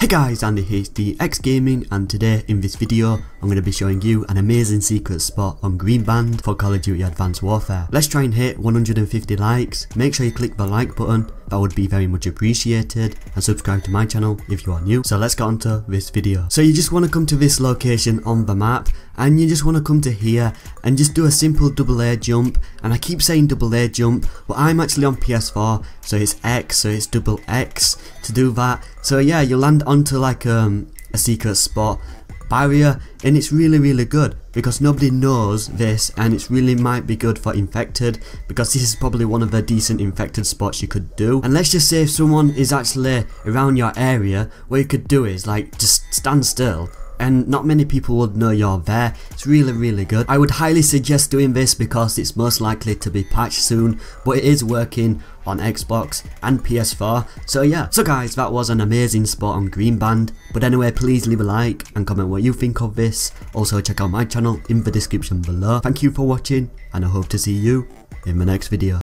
Hey guys, Andy here, the X Gaming and today in this video I'm going to be showing you an amazing secret spot on Green Band for Call of Duty Advanced Warfare. Let's try and hit 150 likes, make sure you click the like button, that would be very much appreciated and subscribe to my channel if you are new. So let's get on to this video. So you just want to come to this location on the map and you just want to come to here and just do a simple double A jump and I keep saying double A jump but I'm actually on PS4 so it's X so it's double X to do that so yeah you land onto like um, a secret spot barrier and it's really really good because nobody knows this and it's really might be good for infected because this is probably one of the decent infected spots you could do. And let's just say if someone is actually around your area what you could do is like just stand still and not many people would know you're there. It's really really good. I would highly suggest doing this because it's most likely to be patched soon but it is working on Xbox and PS4 so yeah. So guys that was an amazing spot on Green Band. But anyway please leave a like and comment what you think of this. Also check out my channel in the description below. Thank you for watching and I hope to see you in the next video